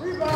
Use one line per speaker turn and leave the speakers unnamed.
Rebound.